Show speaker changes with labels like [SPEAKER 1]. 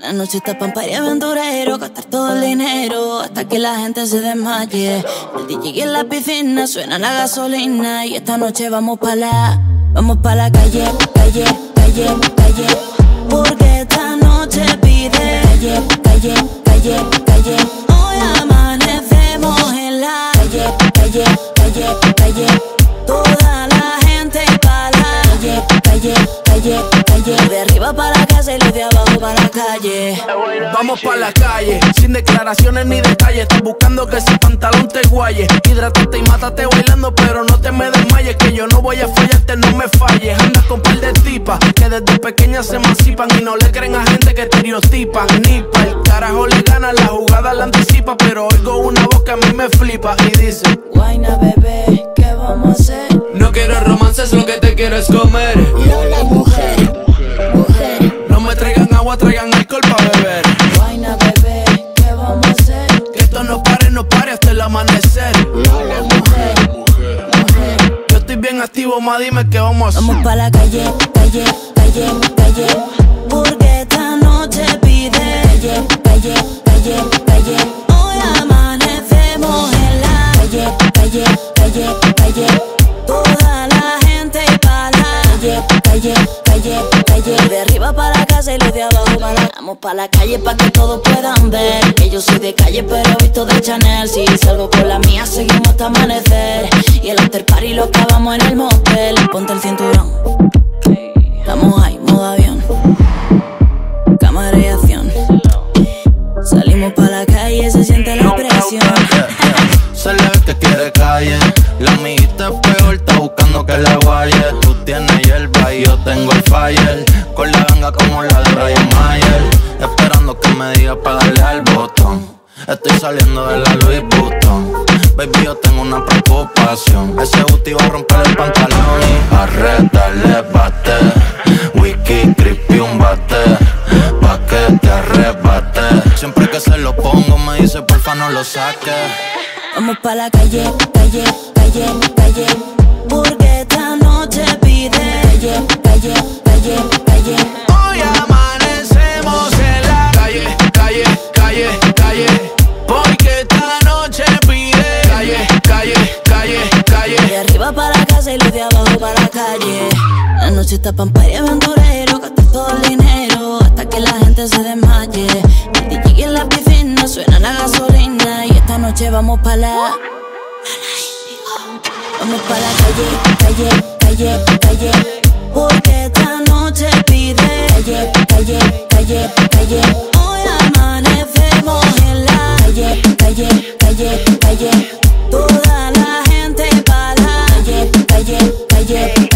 [SPEAKER 1] La noche está pan y aventurero, gastar todo el dinero hasta que la gente se desmaye. El DJ en la piscina suena la gasolina y esta noche vamos pa' la, vamos pa' la calle, calle, calle, calle. Porque esta noche pide calle, calle, calle, calle. Hoy amanecemos en la calle, calle, calle, calle. Calle, calle, calle. De arriba para la casa y los de abajo para la calle.
[SPEAKER 2] Vamos pa' la calle, sin declaraciones ni detalles. Estás buscando que ese pantalón te guaye. Hidrátate y mátate bailando, pero no te me desmayes. Que yo no voy a fallarte, no me falles. Andas con par de tipas que desde pequeñas se emancipan y no le creen a gente que estereotipan. Ni pa' el carajo le gana, la jugada la anticipa. Pero oigo una voz que a mí me flipa y dice:
[SPEAKER 1] Guayna, bebé, ¿qué vamos a hacer?
[SPEAKER 2] Romances, lo que te quiero es comer.
[SPEAKER 1] Lola, mujer, mujer.
[SPEAKER 2] No me traigan agua, traigan alcohol pa' beber.
[SPEAKER 1] Guayna, bebé, ¿qué vamos a hacer?
[SPEAKER 2] Que esto no pare, no pare hasta el amanecer.
[SPEAKER 1] Lola, mujer, mujer.
[SPEAKER 2] Yo estoy bien activo, ma, dime qué vamos a hacer.
[SPEAKER 1] Vamos pa' la calle, calle, calle, calle, calle. De arriba para la casa y los de abajo para la... Vamos pa' la calle pa' que todos puedan ver. Que yo soy de calle pero visto de Chanel. Si salgo con la mía seguimos hasta amanecer. Y el after party lo acabamos en el motel. Ponte el cinturón. Estamos ahí, modo avión. Cámara y acción Salimos pa' la calle, se siente la presión
[SPEAKER 3] Se le ve que quiere calle. La amiguita es peor, está buscando que la guaye. Tú tienes hierba y yo tengo el fire. Con la ganga como la de Brian Mayer. Esperando que me diga para darle al botón. Estoy saliendo de la Louis Vuitton. Baby, yo tengo una preocupación. Ese booty va a romper el pantalón y arretarle bate. Wiki, creepy, un bate. Pa' que te arrebate. Siempre que se lo pongo, me dice porfa no lo saques.
[SPEAKER 1] Vamos pa' la calle, calle, calle, calle. Porque esta noche pide. Calle, calle, calle, calle.
[SPEAKER 2] Hoy amanecemos en la calle, calle, calle, calle. Porque esta noche pide. Calle, calle, calle,
[SPEAKER 1] De
[SPEAKER 2] calle.
[SPEAKER 1] arriba para la casa y los de abajo para la calle. La noche está pan y aventurero Gastar todo el dinero hasta que la gente se desmaye. El DJ en la noche vamos pa' la... Vamos pa' la calle, calle, calle, calle. Porque esta noche pide Calle, calle, calle, calle. Hoy amanecemos en la Calle, calle, calle, calle. Toda la gente pa' la Calle, calle, calle